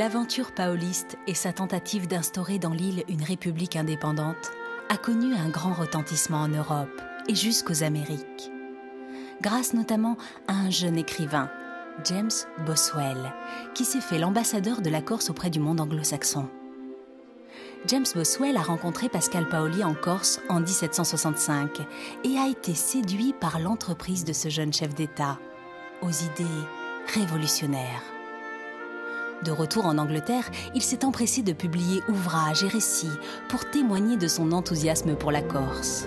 L'aventure paoliste et sa tentative d'instaurer dans l'île une république indépendante a connu un grand retentissement en Europe et jusqu'aux Amériques. Grâce notamment à un jeune écrivain, James Boswell, qui s'est fait l'ambassadeur de la Corse auprès du monde anglo-saxon. James Boswell a rencontré Pascal Paoli en Corse en 1765 et a été séduit par l'entreprise de ce jeune chef d'État, aux idées révolutionnaires. De retour en Angleterre, il s'est empressé de publier ouvrages et récits pour témoigner de son enthousiasme pour la Corse.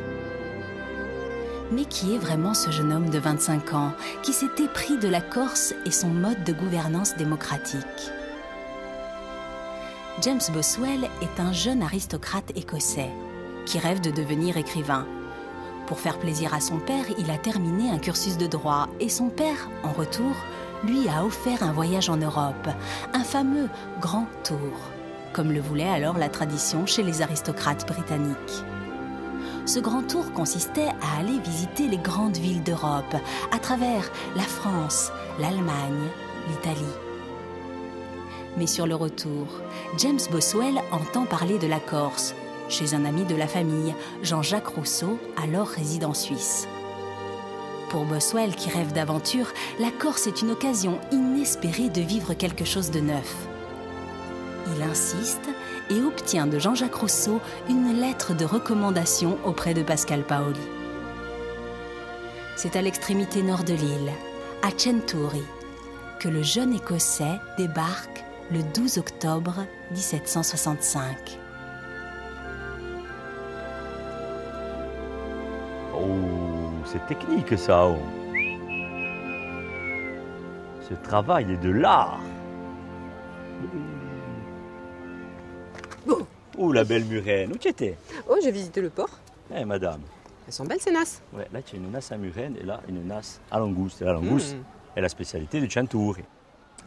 Mais qui est vraiment ce jeune homme de 25 ans qui s'est épris de la Corse et son mode de gouvernance démocratique? James Boswell est un jeune aristocrate écossais qui rêve de devenir écrivain. Pour faire plaisir à son père, il a terminé un cursus de droit et son père, en retour, lui a offert un voyage en Europe, un fameux grand tour, comme le voulait alors la tradition chez les aristocrates britanniques. Ce grand tour consistait à aller visiter les grandes villes d'Europe, à travers la France, l'Allemagne, l'Italie. Mais sur le retour, James Boswell entend parler de la Corse, chez un ami de la famille, Jean-Jacques Rousseau, alors résident en Suisse. Pour Boswell, qui rêve d'aventure, la Corse est une occasion inespérée de vivre quelque chose de neuf. Il insiste et obtient de Jean-Jacques Rousseau une lettre de recommandation auprès de Pascal Paoli. C'est à l'extrémité nord de l'île, à Centuri, que le jeune Écossais débarque le 12 octobre 1765. C'est technique ça. oh. Ce travail est de l'art. Oh, la belle murène. Où tu étais? Oh, j'ai visité le port. Eh, madame. Elles sont belles ces nasses. Ouais, là, tu as une nasse à murène et là, une nasse à langouste. Et la langouste Mm. est la spécialité du Chantouri.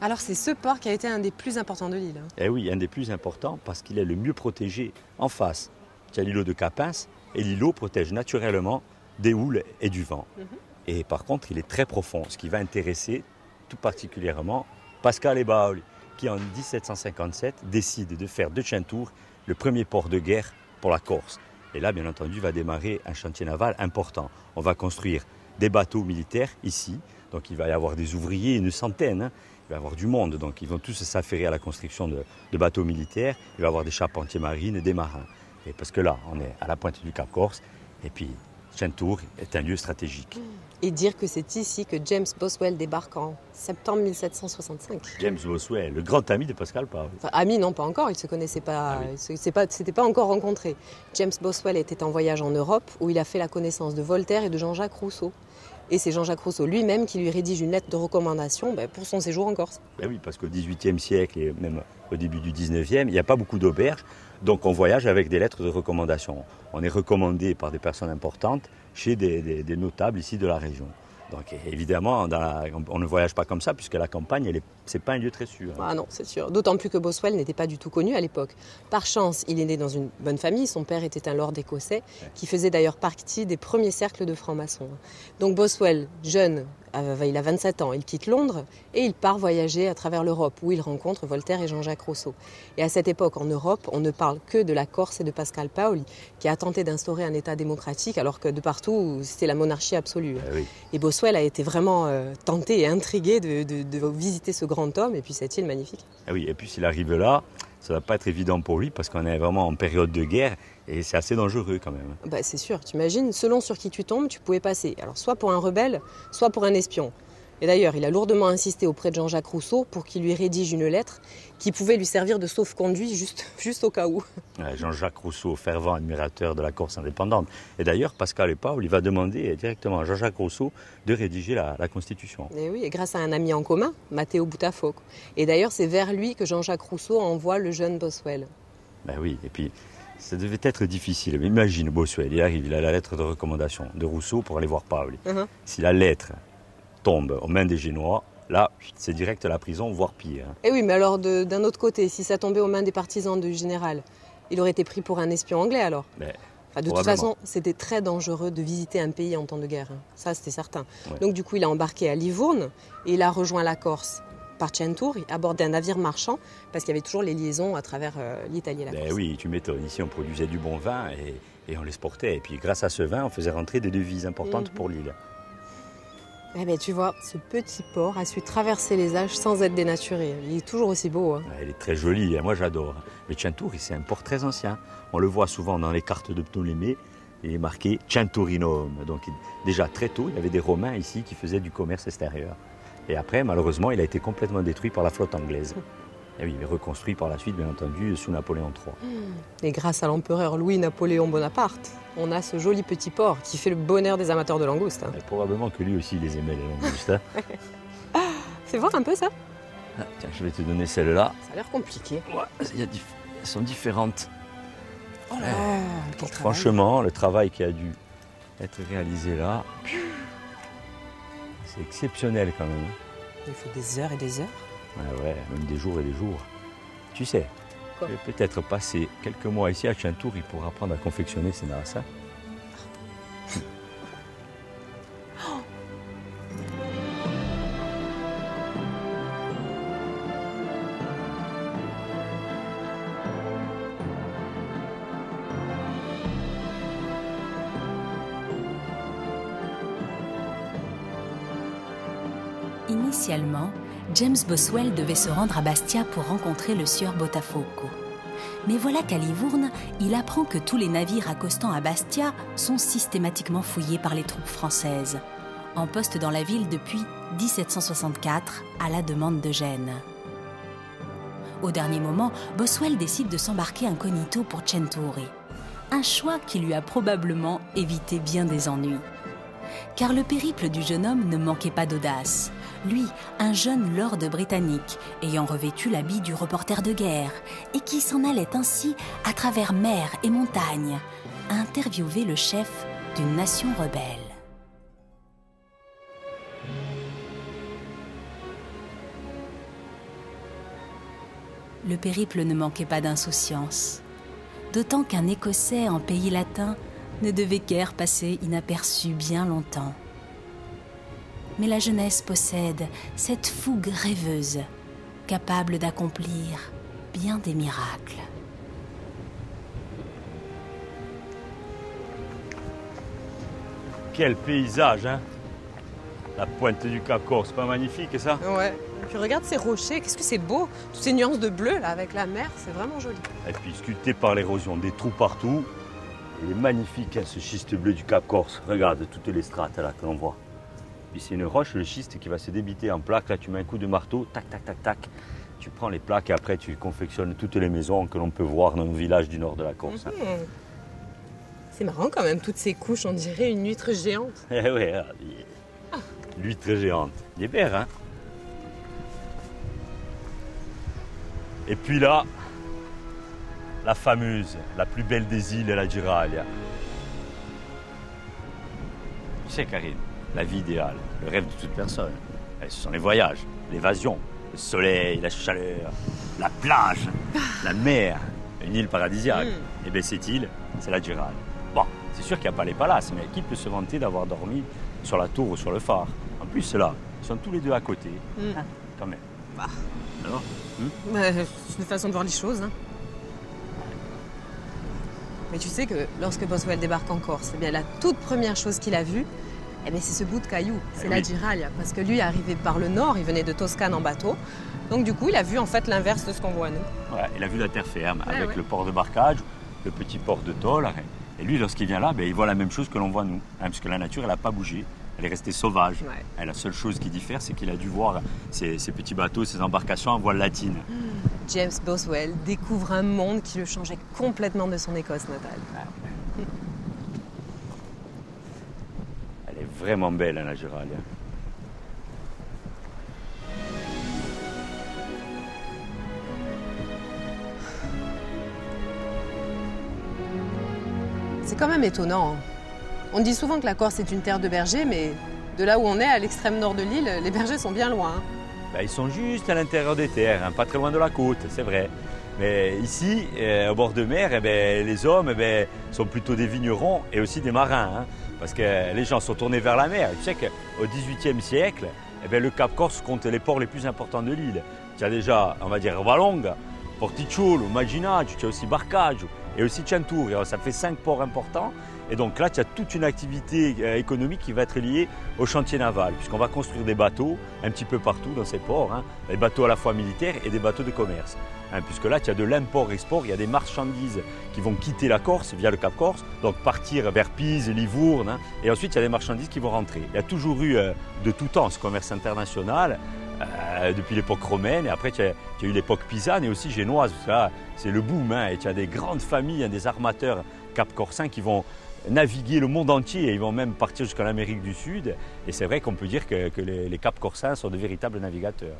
Alors c'est ce port qui a été un des plus importants de l'île. hein. Eh oui, un des plus importants parce qu'il est le mieux protégé en face. Tu as l'îlot de Capins et l'îlot protège naturellement des houles et du vent. Mhm. Et par contre, il est très profond, ce qui va intéresser tout particulièrement Pascal et Baoli, qui en 1757 décide de faire de Chintour le premier port de guerre pour la Corse. Et là, bien entendu, va démarrer un chantier naval important. On va construire des bateaux militaires ici, donc il va y avoir des ouvriers, une centaine. hein. Il va y avoir du monde, donc ils vont tous s'affairer à la construction de, de bateaux militaires. Il va y avoir des charpentiers marines et des marins. Et parce que là, on est à la pointe du Cap Corse, et puis Chintour est un lieu stratégique. Et dire que c'est ici que James Boswell débarque en septembre 1765. James Boswell, le grand ami de Pascal Paul. Enfin, amis, non, pas encore, ils ne se connaissaient pas, Ah oui. ils pas encore rencontrés. James Boswell était en voyage en Europe où il a fait la connaissance de Voltaire et de Jean-Jacques Rousseau. Et c'est Jean-Jacques Rousseau lui-même qui lui rédige une lettre de recommandation ben, pour son séjour en Corse. Ben oui, parce qu'au XVIIIe siècle et même au début du XIXe, il n'y a pas beaucoup d'auberges, donc on voyage avec des lettres de recommandation. On est recommandé par des personnes importantes chez des, notables ici de la région. Donc évidemment, dans la- on ne voyage pas comme ça, puisque la campagne, ce n'est pas un lieu très sûr. Ah non, c'est sûr. D'autant plus que Boswell n'était pas du tout connu à l'époque. Par chance, il est né dans une bonne famille. Son père était un lord écossais qui faisait d'ailleurs partie des premiers cercles de francs-maçons. Donc Boswell, jeune, il a 27 ans, il quitte Londres et il part voyager à travers l'Europe où il rencontre Voltaire et Jean-Jacques Rousseau. Et à cette époque, en Europe, on ne parle que de la Corse et de Pascal Paoli qui a tenté d'instaurer un État démocratique alors que de partout, c'était la monarchie absolue. Eh oui. Et Boswell a été vraiment euh, tenté et intrigué de, de- de visiter ce grand homme et puis cette île magnifique. Ah oui, et puis s'il arrive là, ça va pas être évident pour lui, parce qu'on est vraiment en période de guerre, et c'est assez dangereux quand même. Bah, c'est sûr, tu imagines, selon sur qui tu tombes, tu pouvais passer alors soit pour un rebelle, soit pour un espion. Et d'ailleurs, il a lourdement insisté auprès de Jean-Jacques Rousseau pour qu'il lui rédige une lettre qui pouvait lui servir de sauf-conduit juste, juste au cas où. Ouais, Jean-Jacques Rousseau, fervent admirateur de la Corse indépendante. Et d'ailleurs, Pascal et Paul, il va demander directement à Jean-Jacques Rousseau de rédiger la, la Constitution. Et oui, et grâce à un ami en commun, Matteo Boutafogo. Et d'ailleurs, c'est vers lui que Jean-Jacques Rousseau envoie le jeune Boswell. Ben oui, et puis ça devait être difficile. Mais imagine Bossuet, il arrive, il a la lettre de recommandation de Rousseau pour aller voir Paoli. Mhm. Si la lettre tombe aux mains des Génois, là, c'est direct à la prison, voire pire. hein. Et oui, mais alors d'un autre côté, si ça tombait aux mains des partisans du général, il aurait été pris pour un espion anglais alors? Mais Enfin, de toute façon, c'était très dangereux de visiter un pays en temps de guerre. hein. Ça, c'était certain. Ouais. Donc, du coup, il a embarqué à Livourne et il a rejoint la Corse par Centuri, à bord d'un navire marchand, parce qu'il y avait toujours les liaisons à travers euh, l'Italie et la Ben Corse. oui, tu m'étonnes. Ici, on produisait du bon vin et, et on l'exportait. Et puis, grâce à ce vin, on faisait rentrer des devises importantes Mhm. pour l'île. Eh ben, tu vois, ce petit port a su traverser les âges sans être dénaturé. Il est toujours aussi beau. hein. Ouais, Elle est très jolie, hein, moi j'adore. Mais Centuri, c'est un port très ancien. On le voit souvent dans les cartes de Ptolémée. Il est marqué Centurinum. Donc, il- déjà très tôt, il y avait des Romains ici qui faisaient du commerce extérieur. Et après, malheureusement, il a été complètement détruit par la flotte anglaise. Et oui, mais reconstruit par la suite, bien entendu, sous Napoléon III. Et grâce à l'empereur Louis-Napoléon Bonaparte, on a ce joli petit port qui fait le bonheur des amateurs de langoustes. hein. Probablement que lui aussi, il les aimait, les langoustes. hein. Fais voir un peu ça. Ah, Tiens, je vais te donner celle-là. Ça a l'air compliqué. Ouais, il y a diff- Elles sont différentes. Oh là, quel travail. Franchement, le travail qui a dû être réalisé là, c'est exceptionnel quand même. hein. Il faut des heures et des heures. Ouais, ouais, même des jours et des jours. Tu sais, Quoi je vais peut-être passer quelques mois ici à Chantouri pour apprendre à confectionner ces narassas. Initialement, James Boswell devait se rendre à Bastia pour rencontrer le sieur Botafogo. Mais voilà qu'à Livourne, il apprend que tous les navires accostant à Bastia sont systématiquement fouillés par les troupes françaises, en poste dans la ville depuis 1764 à la demande de Gênes. Au dernier moment, Boswell décide de s'embarquer incognito pour Centuri, un choix qui lui a probablement évité bien des ennuis car le périple du jeune homme ne manquait pas d'audace. Lui, un jeune lord britannique, ayant revêtu l'habit du reporter de guerre, et qui s'en allait ainsi à travers mer et montagne, interviewer le chef d'une nation rebelle. Le périple ne manquait pas d'insouciance, d'autant qu'un Écossais en pays latin ne devait guère passer inaperçu bien longtemps. Mais la jeunesse possède cette fougue rêveuse, capable d'accomplir bien des miracles. Quel paysage, hein La pointe du Cap Corse, pas magnifique ça? Ouais. Et puis regarde ces rochers, qu'est-ce que c'est beau. Toutes ces nuances de bleu là avec la mer, c'est vraiment joli. Et puis sculpté par l'érosion, des trous partout. Il est magnifique hein, ce schiste bleu du Cap Corse. Regarde toutes les strates là que l'on voit. Puis c'est une roche, le schiste qui va se débiter en plaques. Là tu mets un coup de marteau, tac tac tac tac. Tu prends les plaques et après tu confectionnes toutes les maisons que l'on peut voir dans nos villages du nord de la Corse. hein. C'est marrant quand même, toutes ces couches, on dirait une huître géante. Eh il est- l'huître géante. Il est vert, hein Et puis là, la fameuse, la plus belle des îles, la Giralia. Tu sais, Karine, la vie idéale, le rêve de toute personne, eh, ce sont les voyages, l'évasion, le soleil, la chaleur, la plage, la mer, une île paradisiaque. Mm. Et bien cette île, c'est la Giralia. Bon, c'est sûr qu'il n'y a pas les palaces, mais qui peut se vanter d'avoir dormi sur la tour ou sur le phare? En plus, là, ils sont tous les deux à côté. Mm. Hein, quand même. Bah. Alors? Ouais, c'est une façon de voir les choses. hein. Mais tu sais que lorsque Boswell débarque en Corse, eh bien, la toute première chose qu'il a vue, eh bien, c'est ce bout de caillou, c'est Eh la oui. Giralia. Parce que lui est arrivé par le nord, il venait de Toscane en bateau. Donc du coup, il a vu en fait l'inverse de ce qu'on voit nous. Il a vu la terre ferme avec ouais. le port de barcage, le petit port de tôle. Et lui, lorsqu'il vient là, ben, il voit la même chose que l'on voit nous. hein, parce que la nature, elle n'a pas bougé. Elle est restée sauvage. Ouais. Et la seule chose qui diffère, c'est qu'il a dû voir ces, petits bateaux, ces embarcations en voile latine. James Boswell découvre un monde qui le changeait complètement de son Écosse natale. Elle est vraiment belle, hein, la Giralia. C'est quand même étonnant. hein. On dit souvent que la Corse est une terre de bergers, mais de là où on est, à l'extrême nord de l'île, les bergers sont bien loin. Ben, ils sont juste à l'intérieur des terres, hein, pas très loin de la côte, c'est vrai. Mais ici, euh, au bord de mer, eh ben, les hommes eh ben, sont plutôt des vignerons et aussi des marins. hein, parce que les gens sont tournés vers la mer. Tu sais qu'au XVIIIe siècle, eh bien, le Cap Corse compte les ports les plus importants de l'île. Tu as déjà, on va dire, Valonga, Porticciolo, Maginaccio, tu as aussi Barcaggio et aussi Centuria. Ça fait cinq ports importants. Et donc là, tu as toute une activité euh, économique qui va être liée au chantier naval, puisqu'on va construire des bateaux un petit peu partout dans ces ports, hein. des bateaux à la fois militaires et des bateaux de commerce. Hein, puisque là, tu as de l'import-export, il y a des marchandises qui vont quitter la Corse via le Cap Corse, donc partir vers Pise, Livourne, hein. et ensuite il y a des marchandises qui vont rentrer. Il y a toujours eu euh, de tout temps ce commerce international, euh, depuis l'époque romaine, et après tu as, eu l'époque pisane et aussi génoise, c'est le boom, et tu as des grandes familles, des armateurs cap-corsins qui vont naviguer le monde entier et ils vont même partir jusqu'à l'Amérique du Sud. Et c'est vrai qu'on peut dire que, les, Cap Corsins sont de véritables navigateurs.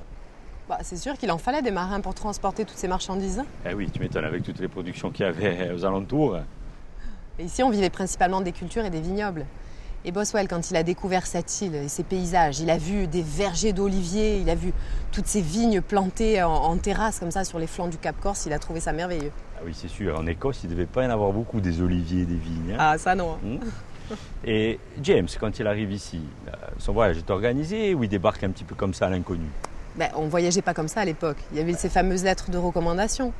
Bah, c'est sûr qu'il en fallait des marins pour transporter toutes ces marchandises. Eh oui, tu m'étonnes avec toutes les productions qu'il y avait aux alentours. Et ici, on vivait principalement des cultures et des vignobles. Et Boswell, quand il a découvert cette île et ses paysages, il a vu des vergers d'oliviers, il a vu toutes ces vignes plantées en, terrasse comme ça sur les flancs du Cap Corse, il a trouvé ça merveilleux. Ah oui, c'est sûr. En Écosse, il ne devait pas y en avoir beaucoup des oliviers des vignes. Hein. Ah, ça non. Hmm. Et James, quand il arrive ici, euh, son voyage est organisé ou il débarque un petit peu comme ça à l'inconnu? Ben, On ne voyageait pas comme ça à l'époque. Il y avait ces fameuses lettres de recommandation.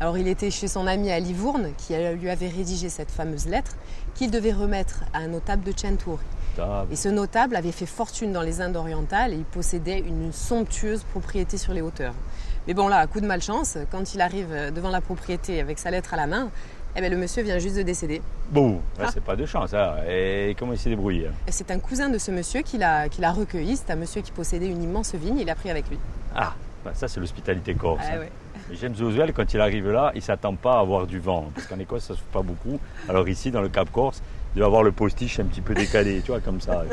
Alors il était chez son ami à Livourne qui lui avait rédigé cette fameuse lettre qu'il devait remettre à un notable de Centur. Et ce notable avait fait fortune dans les Indes orientales et il possédait une somptueuse propriété sur les hauteurs. Mais bon là, coup de malchance, quand il arrive devant la propriété avec sa lettre à la main, eh ben, le monsieur vient juste de décéder. Bon, ah. c'est pas de chance. Hein. Et comment il s'est débrouillé hein C'est un cousin de ce monsieur qui l'a recueilli. C'est un monsieur qui possédait une immense vigne. Il l'a pris avec lui. Ah, bah, ça c'est l'hospitalité corse. Ah, hein. James Oswell, quand il arrive là, il ne s'attend pas à avoir du vent, parce qu'en Écosse, ça ne se fait pas beaucoup. Alors ici, dans le Cap Corse, il doit avoir le postiche un petit peu décalé, tu vois, comme ça.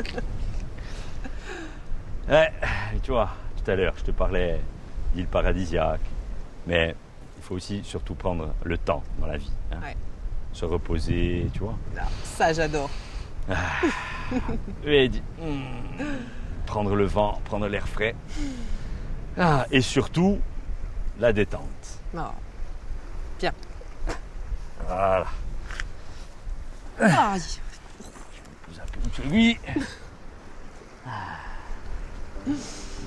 tu vois, tout à l'heure, je te parlais d'île paradisiaque, mais il faut aussi surtout prendre le temps dans la vie. Hein. Se reposer, tu vois. Ça, j'adore. Ah. Hmm. prendre le vent, prendre l'air frais. Ah, et surtout, la détente. Oh. Bien. Voilà. Ah. Vous appelez sur lui.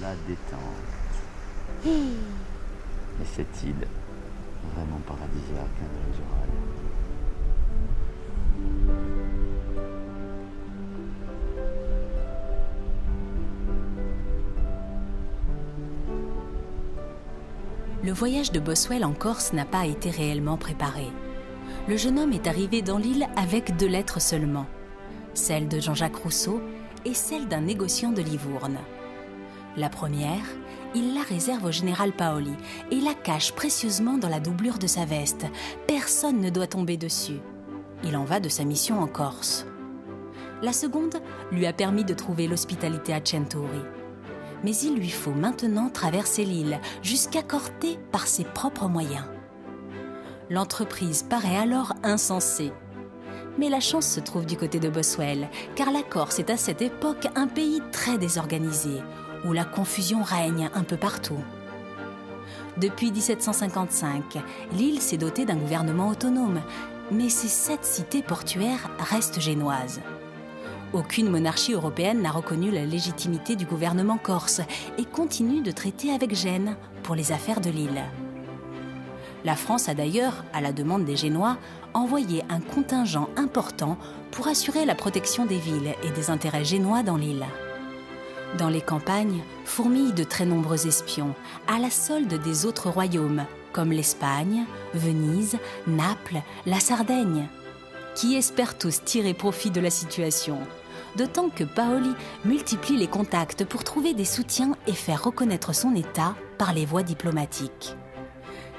La détente. Et cette île, vraiment paradisiaque, hein, le voyage de Boswell en Corse n'a pas été réellement préparé. Le jeune homme est arrivé dans l'île avec deux lettres seulement, celle de Jean-Jacques Rousseau et celle d'un négociant de Livourne. La première, il la réserve au général Paoli et la cache précieusement dans la doublure de sa veste. Personne ne doit tomber dessus. Il en va de sa mission en Corse. La seconde lui a permis de trouver l'hospitalité à Centuri mais il lui faut maintenant traverser l'île jusqu'à Corté par ses propres moyens. L'entreprise paraît alors insensée. Mais la chance se trouve du côté de Boswell, car la Corse est à cette époque un pays très désorganisé, où la confusion règne un peu partout. Depuis 1755, l'île s'est dotée d'un gouvernement autonome, mais ces sept cités portuaires restent génoises. Aucune monarchie européenne n'a reconnu la légitimité du gouvernement corse et continue de traiter avec Gênes pour les affaires de l'île. La France a d'ailleurs, à la demande des Génois, envoyé un contingent important pour assurer la protection des villes et des intérêts génois dans l'île. Dans les campagnes, fourmillent de très nombreux espions, à la solde des autres royaumes, comme l'Espagne, Venise, Naples, la Sardaigne, qui espèrent tous tirer profit de la situation? D'autant que Paoli multiplie les contacts pour trouver des soutiens et faire reconnaître son État par les voies diplomatiques.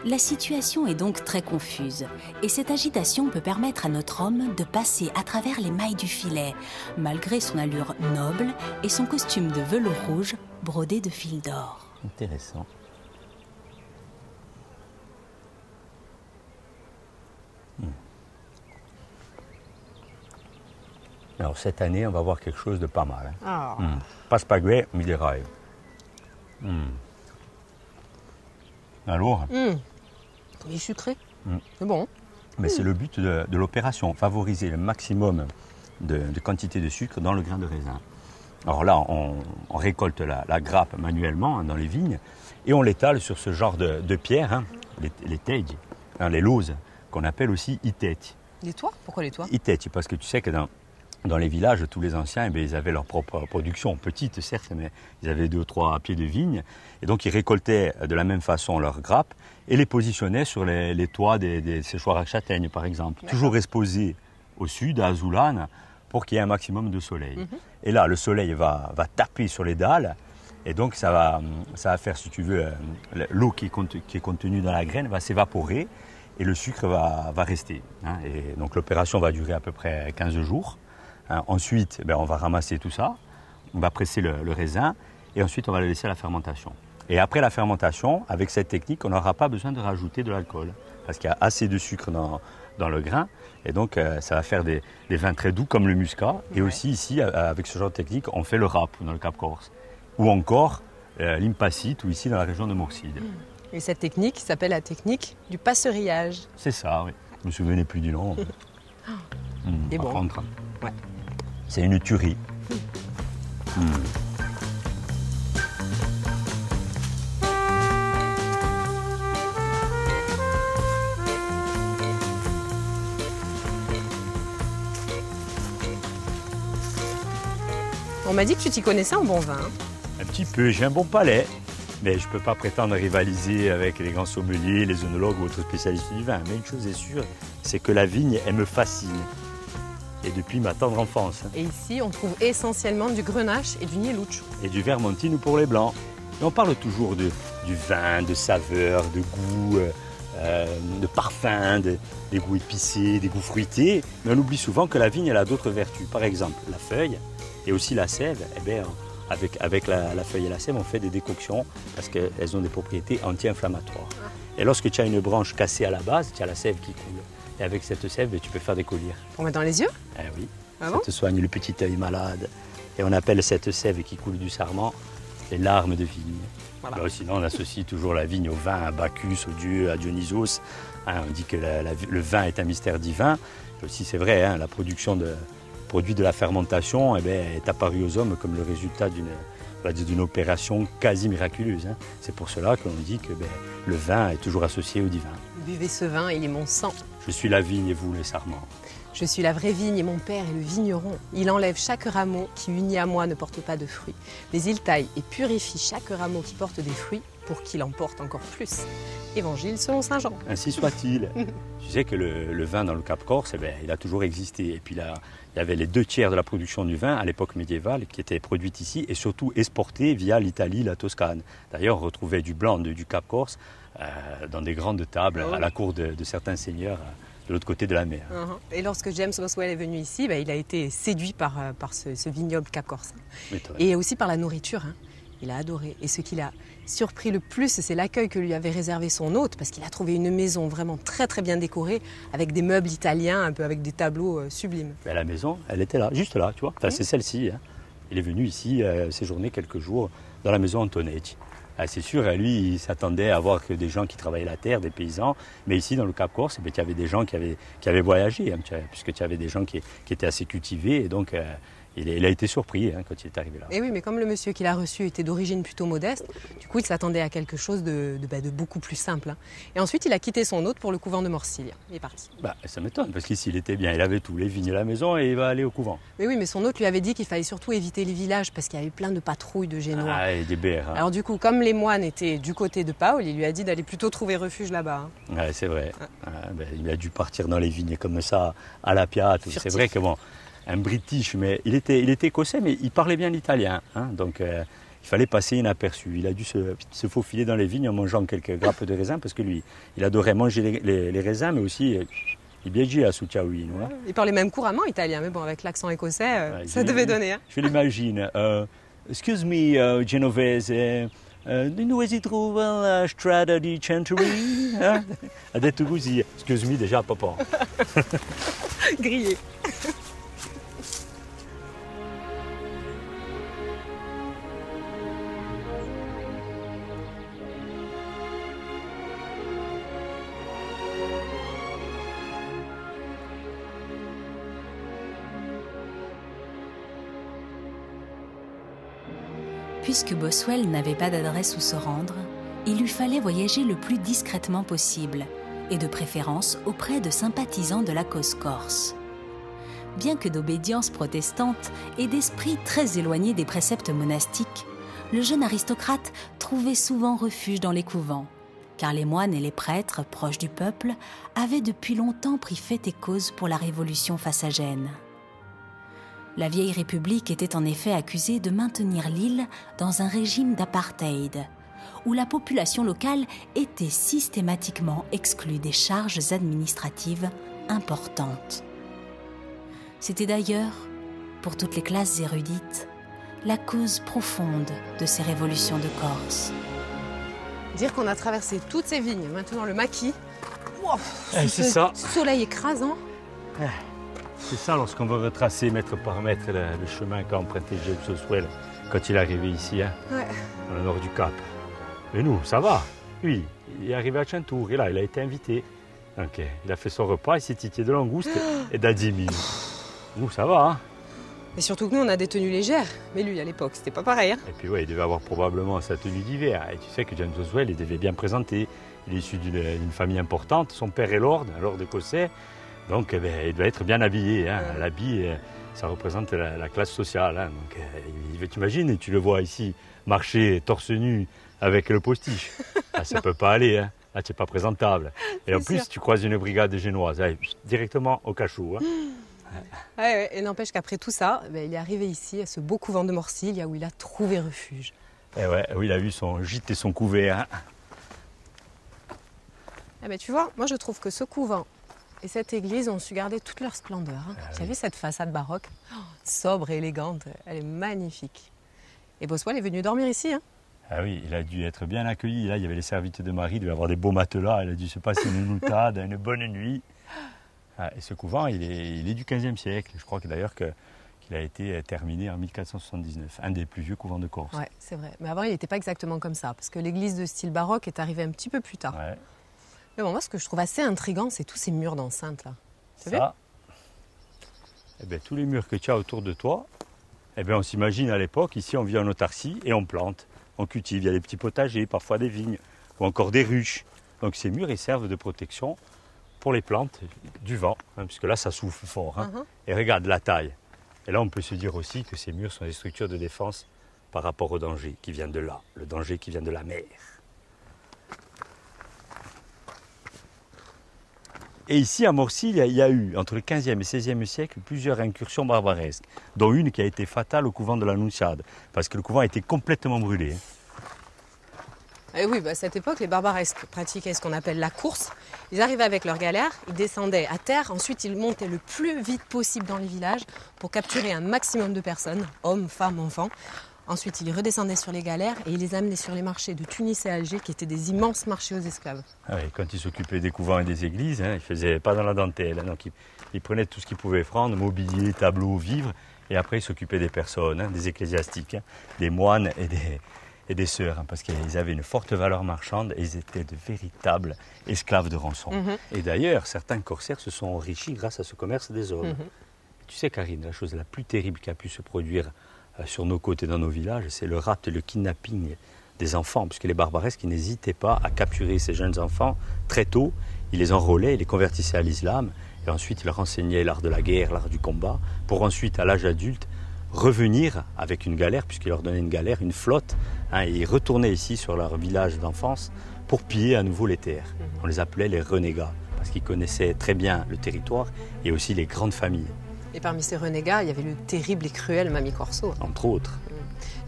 La situation est donc très confuse, et cette agitation peut permettre à notre homme de passer à travers les mailles du filet, malgré son allure noble et son costume de velours rouge brodé de fils d'or. Intéressant. Alors cette année, on va voir quelque chose de pas mal. Hein. Ah. Mm. Pas spaghé, mais des rails. Alors mm. Il est sucré. C'est bon. Mais c'est le but de, l'opération, favoriser le maximum de, quantité de sucre dans le grain de raisin. Alors là, on, récolte la, grappe manuellement hein, dans les vignes et on l'étale sur ce genre de, de pierre, hein, les, les hein, les lauses, qu'on appelle aussi iteti. Les toits? Pourquoi les toits? Iteti, parce que tu sais que dans, dans les villages, tous les anciens, eh ils avaient leur propre production, petite certes, mais ils avaient deux ou trois pieds de vigne. Et donc ils récoltaient de la même façon leurs grappes et les positionnaient sur les, toits des, séchoirs à châtaignes, par exemple. Toujours exposés au sud, à Azoulane, pour qu'il y ait un maximum de soleil. Mhm. Et là, le soleil va, va taper sur les dalles. Et donc, ça va, ça va faire, si tu veux, euh, l'eau qui, qui, est contenue dans la graine va s'évaporer et le sucre va, va rester. Hein. Et donc, l'opération va durer à peu près 15 jours. Hein. Ensuite, ben, on va ramasser tout ça, on va presser le, raisin et ensuite, on va le laisser à la fermentation. Et après la fermentation, avec cette technique, on n'aura pas besoin de rajouter de l'alcool parce qu'il y a assez de sucre dans, dans le grain. Et donc, euh, ça va faire des, vins très doux comme le muscat. Et aussi, ici, avec ce genre de technique, on fait le rap dans le Cap Corse ou encore euh, l'impacite, ou ici dans la région de Mourcide. Et cette technique s'appelle la technique du passerillage. C'est ça, oui. Je me souvenais plus du nom. mmh, bon. Contre, ouais. C'est une tuerie. Mmh. On m'a dit que tu t'y connaissais en bon vin. Un petit peu, j'ai un bon palais, mais je ne peux pas prétendre rivaliser avec les grands sommeliers, les œnologues ou autres spécialistes du vin. Mais une chose est sûre, c'est que la vigne, elle me fascine. Et depuis ma tendre enfance. Et ici, on trouve essentiellement du grenache et du nielouch. Et du vermentine pour les blancs. Et on parle toujours de, du vin, de saveur, de goût, euh, euh, de parfum, de, des goûts épicés, des goûts fruités. Mais on oublie souvent que la vigne, elle a d'autres vertus. Par exemple, la feuille, et aussi la sève, eh bien, avec, avec la, feuille et la sève, on fait des décoctions parce qu'elles ont des propriétés anti-inflammatoires. Ah. Et lorsque tu as une branche cassée à la base, tu as la sève qui coule. Et avec cette sève, tu peux faire des colliers. Pour mettre dans les yeux Eh oui. Ah ça te soigne le petit œil malade. Et on appelle cette sève qui coule du sarment les larmes de vigne. Voilà. sinon, on associe toujours la vigne au vin, à Bacchus, au dieu, à Dionysos. Hein, on dit que le vin est un mystère divin. Et aussi, c'est vrai, hein, la production de, produit de la fermentation eh est apparu aux hommes comme le résultat d'une opération quasi miraculeuse. Hein. C'est pour cela que l'on dit que ben, le vin est toujours associé au divin. Buvez ce vin, il est mon sang. Je suis la vigne et vous les sarments. Je suis la vraie vigne et mon père est le vigneron. Il enlève chaque rameau qui, uni à moi, ne porte pas de fruits. Mais il taille et purifie chaque rameau qui porte des fruits pour qu'il en porte encore plus. Évangile selon Saint Jean. Ainsi soit-il. tu sais que le, vin dans le Cap Corse, eh ben, il a toujours existé. Et puis là, il y avait les deux tiers de la production du vin à l'époque médiévale qui était produite ici et surtout exportée via l'Italie, la Toscane. D'ailleurs, on retrouvait du blanc du Cap Corse dans des grandes tables ah à la cour de, certains seigneurs euh, de l'autre côté de la mer. Uh-huh. Et lorsque James Boswell est venu ici, bah, il a été séduit par, euh, par ce, vignoble Cap Corse. Et aussi par la nourriture. Hein. Il a adoré. Et ce qui l'a surpris le plus, c'est l'accueil que lui avait réservé son hôte, parce qu'il a trouvé une maison vraiment très très bien décorée, avec des meubles italiens, un peu avec des tableaux euh, sublimes. la maison, elle était là, juste là, tu vois. Enfin, c'est celle-ci. Hein. Il est venu ici euh, séjourner quelques jours dans la maison Antonetti. Ah, c'est sûr, lui, il s'attendait à voir que des gens qui travaillaient la terre, des paysans. Mais ici, dans le Cap Corse, eh il y avait des gens qui avaient, qui avaient voyagé, hein, puisque tu avais des gens qui, étaient assez cultivés. Et donc, euh, il, a été surpris hein, quand il est arrivé là. Et oui, mais comme le monsieur qui l'a reçu était d'origine plutôt modeste, du coup, il s'attendait à quelque chose de, de, bah, beaucoup plus simple. Hein. Et ensuite, il a quitté son hôte pour le couvent de Morsilia. Il est parti. Bah, ça m'étonne, parce qu'ici, il était bien. Il avait tout, les vignes à la maison, et il va aller au couvent. Mais oui, mais son hôte lui avait dit qu'il fallait surtout éviter les villages, parce qu'il y avait plein de patrouilles de Génois. Ah, et des bères. Hein. Alors du coup, comme les moines étaient du côté de Paul, il lui a dit d'aller plutôt trouver refuge là-bas. Ouais, c'est vrai. Ben, il a dû partir dans les vignes comme ça, à la piate. C'est vrai que bon un British, mais il était, il était écossais, mais il parlait bien l'italien. Hein, donc euh, il fallait passer inaperçu. Il a dû se, se, faufiler dans les vignes en mangeant quelques grappes de raisin, parce que lui, il adorait manger les, raisins, mais aussi euh, il viaggiait à Soutiaoui. Il parlait même couramment italien, mais bon, avec l'accent écossais, euh, ça devait donner. Hein. Je l'imagine. excuse me, Genovese. Uh, dove si trova la strada di Century? Così, excuse me déjà, papa. Grillé. Puisque Boswell n'avait pas d'adresse où se rendre, il lui fallait voyager le plus discrètement possible, et de préférence auprès de sympathisants de la cause corse. Bien que d'obédience protestante et d'esprit très éloigné des préceptes monastiques, le jeune aristocrate trouvait souvent refuge dans les couvents, car les moines et les prêtres, proches du peuple, avaient depuis longtemps pris fait et cause pour la révolution Gênes. La vieille République était en effet accusée de maintenir l'île dans un régime d'apartheid, où la population locale était systématiquement exclue des charges administratives importantes. C'était d'ailleurs, pour toutes les classes érudites, la cause profonde de ces révolutions de Corse. Dire qu'on a traversé toutes ces vignes, maintenant le maquis. Wow, Eh, c'est ça. Soleil écrasant. C'est ça lorsqu'on veut retracer mètre par mètre le, le chemin qu'a emprunté James Oswell quand il est arrivé ici, hein, Ouais. dans le nord du Cap. Mais nous, ça va. Lui, il est arrivé à Chintour et là, il a été invité. Donc, il a fait son repas, il s'est titillé de langouste et d'adzimi. Nous, ça va. Hein. Et surtout que nous, on a des tenues légères. Mais lui, à l'époque, c'était pas pareil. hein. Et puis, ouais, il devait avoir probablement sa tenue d'hiver. Et tu sais que James Oswell, il devait bien présenter. Il est issu d'une d'une famille importante. Son père est lord, un lord écossais. Donc, eh ben, il doit être bien habillé. Hein. Ouais. L'habit, euh, ça représente la, la classe sociale. hein. Donc, euh, t'imagines, tu le vois ici marcher torse nu avec le postiche. Ah, ça peut pas aller. Hein. Là, tu n'es pas présentable. Et en plus, sûr. tu croises une brigade génoise, allez, directement au cachot. hein. Ouais, ouais. Et n'empêche qu'après tout ça, ben, il est arrivé ici, à ce beau couvent de Morsilia, où il a trouvé refuge. Et ouais, oui, il a eu son gîte et son couvert. Eh ben, tu vois, moi je trouve que ce couvent et cette église ont su garder toute leur splendeur. hein. Ah tu as vu cette façade baroque? Oh, Sobre et élégante, elle est magnifique. Et Boswell est venu dormir ici. Hein. Ah oui, il a dû être bien accueilli. Là, il y avait les serviteurs de Marie, il devait avoir des beaux matelas. Il a dû se passer une moutade, une bonne nuit. Ah, et ce couvent, il est, il est du 15e siècle. Je crois que d'ailleurs que- qu'il a été terminé en 1479. Un des plus vieux couvents de Corse. Ouais, c'est vrai. Mais avant, il n'était pas exactement comme ça, parce que l'église de style baroque est arrivée un petit peu plus tard. Ouais. Mais bon, moi, ce que je trouve assez intriguant, c'est tous ces murs d'enceinte là. Vu Ça, eh ben, tous les murs que tu as autour de toi, eh ben, on s'imagine à l'époque, ici on vit en autarcie et on plante, on cultive. Il y a des petits potagers, parfois des vignes ou encore des ruches. Donc ces murs, ils servent de protection pour les plantes du vent, hein, puisque là ça souffle fort. hein. Mhm. Et regarde la taille. Et là on peut se dire aussi que ces murs sont des structures de défense par rapport au danger qui vient de là, le danger qui vient de la mer. Et ici, à Morcy, il y a- eu, entre le 15e et 16e siècle, plusieurs incursions barbaresques, dont une qui a été fatale au couvent de la Nuntiade, parce que le couvent a été complètement brûlé. hein. Eh oui, bah, à cette époque, les barbaresques pratiquaient ce qu'on appelle la course. Ils arrivaient avec leurs galères, ils descendaient à terre, ensuite ils montaient le plus vite possible dans les villages pour capturer un maximum de personnes, hommes, femmes, enfants. Ensuite, ils redescendaient sur les galères et ils les amenaient sur les marchés de Tunis et Alger, qui étaient des immenses marchés aux esclaves. Ah oui, quand ils s'occupaient des couvents et des églises, hein, ils ne faisaient pas dans la dentelle. hein, donc ils, ils prenaient tout ce qu'ils pouvaient prendre, mobilier, tableaux, vivres, et après ils s'occupaient des personnes, hein, des ecclésiastiques, hein, des moines et des, et des sœurs, parce qu'ils avaient une forte valeur marchande et ils étaient de véritables esclaves de rançon. Mhm. Et d'ailleurs, certains corsaires se sont enrichis grâce à ce commerce des hommes. Mhm. Tu sais, Karine, la chose la plus terrible qui a pu se produire sur nos côtes et dans nos villages, c'est le rapt et le kidnapping des enfants, puisque les barbaresques n'hésitaient pas à capturer ces jeunes enfants très tôt. Ils les enrôlaient, ils les convertissaient à l'islam, et ensuite ils leur enseignaient l'art de la guerre, l'art du combat, pour ensuite, à l'âge adulte, revenir avec une galère, puisqu'ils leur donnaient une galère, une flotte, hein, et ils retournaient ici sur leur village d'enfance pour piller à nouveau les terres. On les appelait les renégats, parce qu'ils connaissaient très bien le territoire et aussi les grandes familles, Et parmi ces renégats, il y avait le terrible et cruel Mamie Corso. entre autres.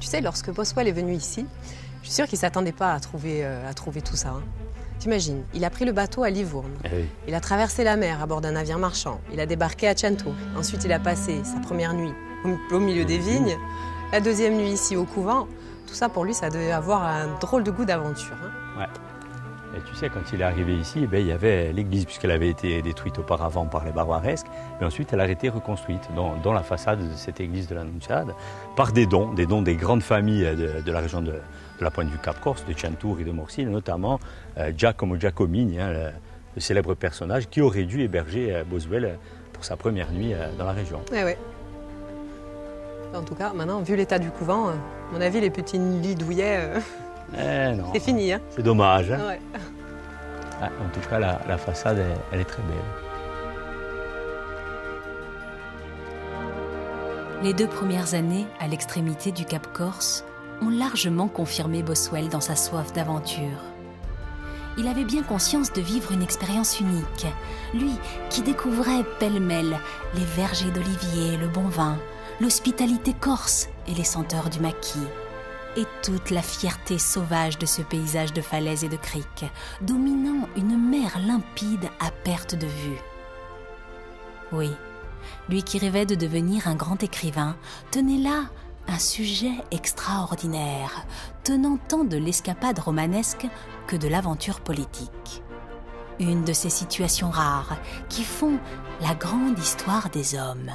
Tu sais, lorsque Boswell est venu ici, je suis sûre qu'il ne s'attendait pas à trouver, euh, à trouver tout ça. hein. T'imagines, il a pris le bateau à Livourne. Eh oui. Il a traversé la mer à bord d'un navire marchand. Il a débarqué à Cento. Ensuite, il a passé sa première nuit au, au milieu des vignes. La deuxième nuit ici au couvent. Tout ça, pour lui, ça devait avoir un drôle de goût d'aventure. hein. Et tu sais, quand il est arrivé ici, eh ben, il y avait l'église, puisqu'elle avait été détruite auparavant par les barbaresques, mais ensuite elle a été reconstruite dans, la façade de cette église de la Nuntiade, par des dons, des dons des grandes familles de, la région de, la pointe du Cap Corse, de Chantour et de Morsil, notamment euh, Giacomo Giacomini, hein, le, célèbre personnage qui aurait dû héberger euh, Boswell euh, pour sa première nuit euh, dans la région. Ouais, ouais. En tout cas, maintenant, vu l'état du couvent, à mon avis, les petits lits douillets, Eh non, c'est fini. Hein. c'est dommage. hein. Ouais. Ah, en tout cas, la, la façade, elle, elle est très belle. Les deux premières années, à l'extrémité du Cap Corse, ont largement confirmé Boswell dans sa soif d'aventure. Il avait bien conscience de vivre une expérience unique, lui qui découvrait pêle-mêle les vergers d'oliviers, le bon vin, l'hospitalité corse et les senteurs du maquis, et toute la fierté sauvage de ce paysage de falaises et de criques, dominant une mer limpide à perte de vue. Oui, lui qui rêvait de devenir un grand écrivain, tenait là un sujet extraordinaire, tenant tant de l'escapade romanesque que de l'aventure politique. Une de ces situations rares qui font la grande histoire des hommes.